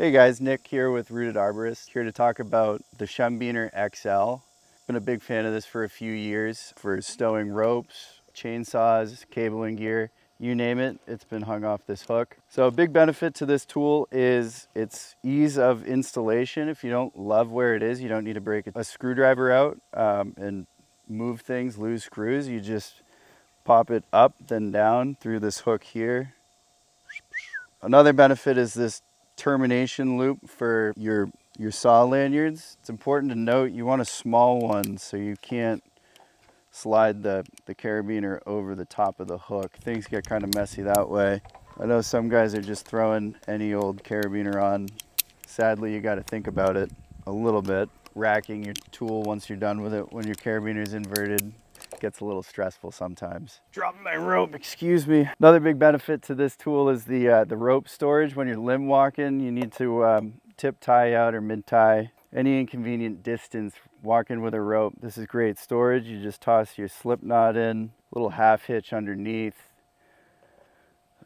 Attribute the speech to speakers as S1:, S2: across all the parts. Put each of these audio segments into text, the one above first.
S1: Hey guys, Nick here with Rooted Arborist, here to talk about the Shembiner XL. Been a big fan of this for a few years for stowing ropes, chainsaws, cabling gear, you name it, it's been hung off this hook. So a big benefit to this tool is its ease of installation. If you don't love where it is, you don't need to break a screwdriver out um, and move things, lose screws. You just pop it up, then down through this hook here. Another benefit is this termination loop for your your saw lanyards. It's important to note you want a small one so you can't slide the, the carabiner over the top of the hook. Things get kind of messy that way. I know some guys are just throwing any old carabiner on. Sadly, you got to think about it a little bit. Racking your tool once you're done with it when your carabiner is inverted gets a little stressful sometimes. Dropping my rope, excuse me. Another big benefit to this tool is the, uh, the rope storage. When you're limb walking, you need to um, tip tie out or mid tie any inconvenient distance walking with a rope. This is great storage. You just toss your slip knot in, little half hitch underneath,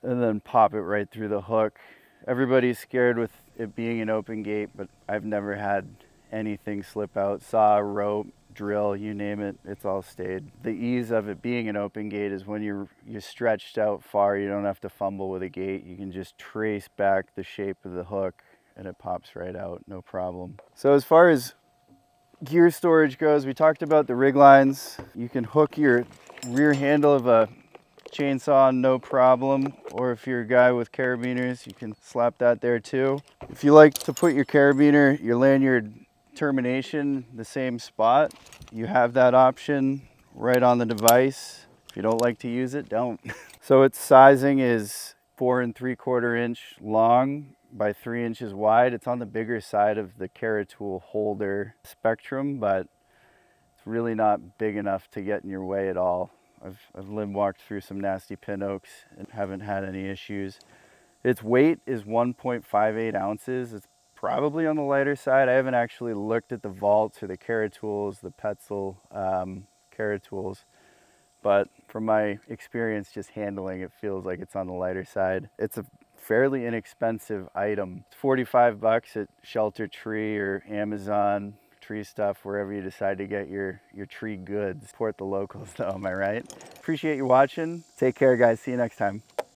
S1: and then pop it right through the hook. Everybody's scared with it being an open gate, but I've never had anything slip out. Saw, rope, drill, you name it, it's all stayed. The ease of it being an open gate is when you're, you're stretched out far, you don't have to fumble with a gate. You can just trace back the shape of the hook and it pops right out, no problem. So as far as gear storage goes, we talked about the rig lines. You can hook your rear handle of a chainsaw, no problem. Or if you're a guy with carabiners, you can slap that there too. If you like to put your carabiner, your lanyard termination the same spot, you have that option right on the device. If you don't like to use it, don't. so its sizing is four and three quarter inch long by three inches wide. It's on the bigger side of the Caritool holder spectrum, but it's really not big enough to get in your way at all. I've, I've limb walked through some nasty pin oaks and haven't had any issues. Its weight is 1.58 ounces. It's probably on the lighter side. I haven't actually looked at the vaults or the Caritools, the Petzl um, Caritools, but from my experience just handling it feels like it's on the lighter side. It's a fairly inexpensive item. It's 45 bucks at SherrillTree or Amazon, tree stuff, wherever you decide to get your, your tree goods. Support the locals though, am I right? Appreciate you watching. Take care guys, see you next time.